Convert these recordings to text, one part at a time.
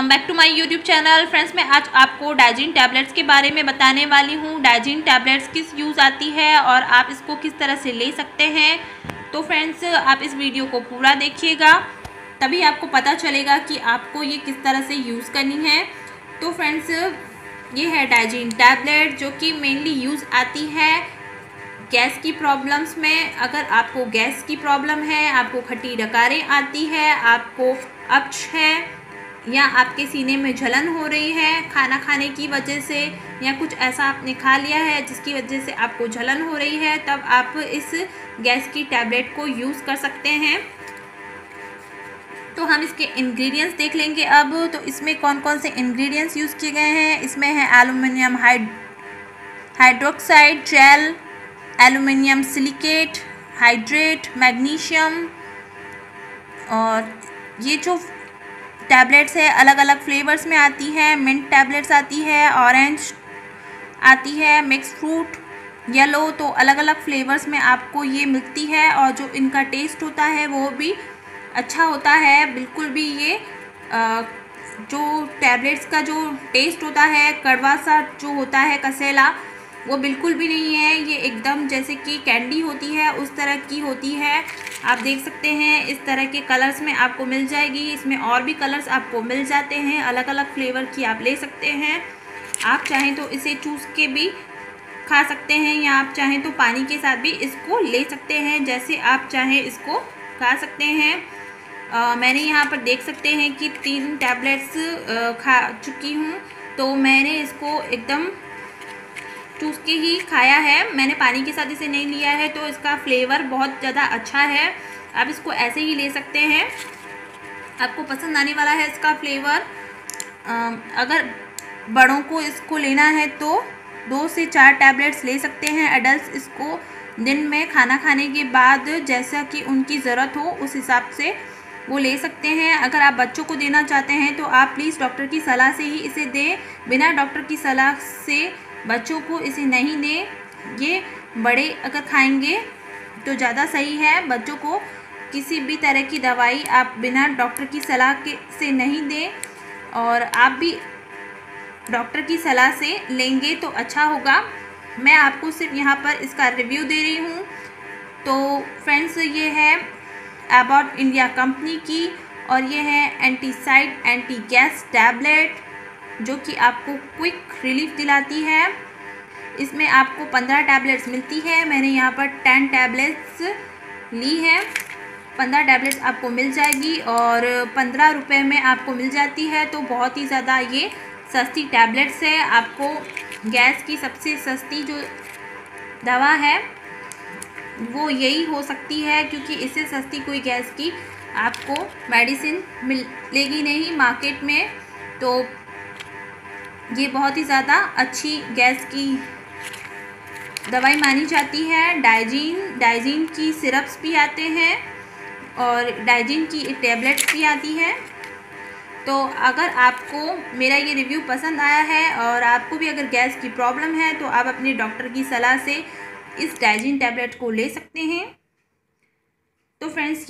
Welcome back to my YouTube channel friends मैं आज आपको डाइजिन टैबलेट्स के बारे में बताने वाली हूँ। डाइजिन टैबलेट्स किस यूज़ आती है और आप इसको किस तरह से ले सकते हैं। तो फ्रेंड्स आप इस वीडियो को पूरा देखिएगा, तभी आपको पता चलेगा कि आपको ये किस तरह से यूज़ करनी है। तो फ्रेंड्स ये है डाइजिन टैबलेट जो कि मेनली यूज़ आती है गैस की प्रॉब्लम्स में। अगर आपको गैस की प्रॉब्लम है, आपको खट्टी डकारें आती है, आपको अक्ष है या आपके सीने में जलन हो रही है, खाना खाने की वजह से, या कुछ ऐसा आपने खा लिया है जिसकी वजह से आपको जलन हो रही है, तब आप इस गैस की टैबलेट को यूज़ कर सकते हैं। तो हम इसके इंग्रेडिएंट्स देख लेंगे अब। तो इसमें कौन कौन से इंग्रेडिएंट्स यूज़ किए गए हैं? इसमें है aluminium hide, hydroxide gel aluminium silicate, hydrate, magnesium और ये जो टैबलेट्स है अलग अलग फ्लेवर्स में आती है मिंट टैबलेट्स आती है ऑरेंज आती है मिक्स फ्रूट येलो तो अलग अलग फ्लेवर्स में आपको ये मिलती है और जो इनका टेस्ट होता है वो भी अच्छा होता है। बिल्कुल भी ये आ, जो टैबलेट्स का जो टेस्ट होता है कड़वा सा जो होता है कसेला वो बिल्कुल भी नहीं है। ये एकदम जैसे कि कैंडी होती है उस तरह की होती है। आप देख सकते हैं इस तरह के कलर्स में आपको मिल जाएगी। इसमें और भी कलर्स आपको मिल जाते हैं। अलग अलग फ्लेवर की आप ले सकते हैं। आप चाहें तो इसे चूस के भी खा सकते हैं या आप चाहें तो पानी के साथ भी इसको ले सकते हैं जैसे आप चाहें इसको खा सकते हैं। आ, मैंने यहाँ पर देख सकते हैं कि तीन टैबलेट्स खा चुकी हूँ। तो मैंने इसको एकदम चूस के ही खाया है। मैंने पानी के साथ इसे नहीं लिया है तो इसका फ्लेवर बहुत ज़्यादा अच्छा है। आप इसको ऐसे ही ले सकते हैं। आपको पसंद आने वाला है इसका फ्लेवर। अगर बड़ों को इसको लेना है तो दो से चार टैबलेट्स ले सकते हैं एडल्ट इसको। दिन में खाना खाने के बाद जैसा कि उनकी ज़रूरत हो, उस हिसाब से वो ले सकते हैं। अगर आप बच्चों को देना चाहते हैं तो आप प्लीज़ डॉक्टर की सलाह से ही इसे दें। बिना डॉक्टर की सलाह से बच्चों को इसे नहीं दें, ये बड़े अगर खाएँगे तो ज़्यादा सही है। बच्चों को किसी भी तरह की दवाई आप बिना डॉक्टर की सलाह के, से नहीं दें और आप भी डॉक्टर की सलाह से लेंगे तो अच्छा होगा। मैं आपको सिर्फ़ यहाँ पर इसका रिव्यू दे रही हूँ। तो फ्रेंड्स, ये है अबाउट इंडिया कंपनी की और ये है एंटीसाइड एंटी गैस टैबलेट। जो कि आपको क्विक रिलीफ दिलाती है। इसमें आपको पंद्रह टैबलेट्स मिलती है। मैंने यहाँ पर टेन टैबलेट्स ली है। पंद्रह टैबलेट्स आपको मिल जाएगी और पंद्रह रुपये में आपको मिल जाती है। तो बहुत ही ज़्यादा ये सस्ती टैबलेट्स है। आपको गैस की सबसे सस्ती जो दवा है, वो यही हो सकती है क्योंकि इससे सस्ती कोई गैस की आपको मेडिसिन मिलेगी नहीं मार्केट में। तो ये बहुत ही ज़्यादा अच्छी गैस की दवाई मानी जाती है। डाइजीन डाइजीन की सिरप्स भी आते हैं और डाइजीन की टेबलेट्स भी आती है। तो अगर आपको मेरा ये रिव्यू पसंद आया है और आपको भी अगर गैस की प्रॉब्लम है तो आप अपने डॉक्टर की सलाह से इस डाइजीन टैबलेट को ले सकते हैं।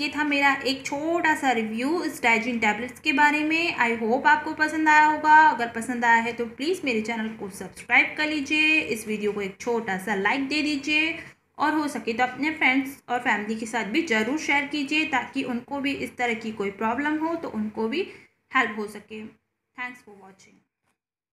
ये था मेरा एक छोटा सा रिव्यू इस डाइजिन टैबलेट्स के बारे में। आई होप आपको पसंद आया होगा। अगर पसंद आया है तो प्लीज़ मेरे चैनल को सब्सक्राइब कर लीजिए। इस वीडियो को एक छोटा सा लाइक दे दीजिए। और हो सके तो अपने फ्रेंड्स और फैमिली के साथ भी ज़रूर शेयर कीजिए ताकि उनको भी इस तरह की कोई प्रॉब्लम हो तो उनको भी हेल्प हो सके। Thanks for watching